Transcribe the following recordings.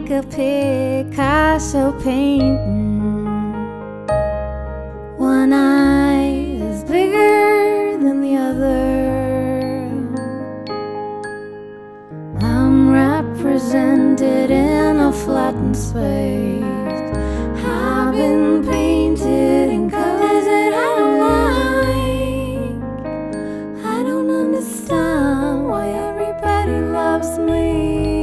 like a Picasso painting. One eye is bigger than the other. I'm represented in a flattened space. I've been painted in colors that I don't like. I don't understand why everybody loves me.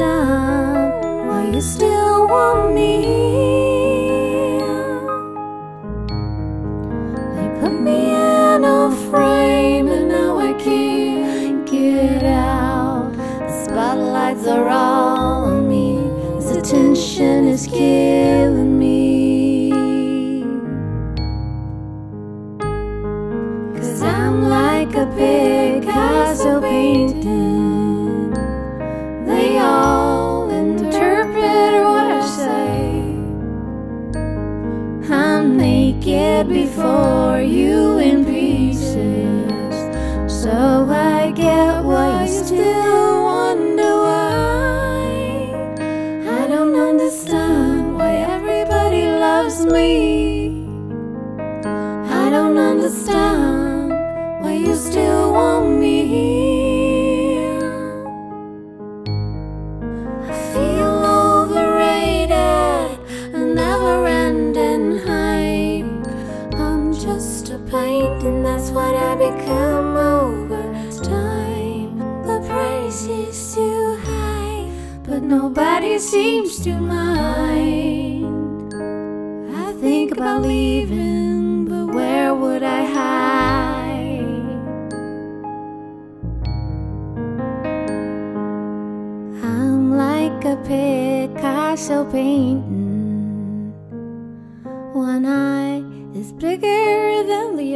Why you still want me. They put me in a frame and now I can't get out. The spotlights are all on me. This attention is killing me. Cause I'm like a Picasso naked before you in pieces. So I get why you still wonder why. I don't understand why everybody loves me. I don't understand why you still want me just a painting, that's what I become over time. The price is too high, but nobody seems to mind. I think about leaving, but where would I hide? I'm like a Picasso painting. One eye is bigger than the.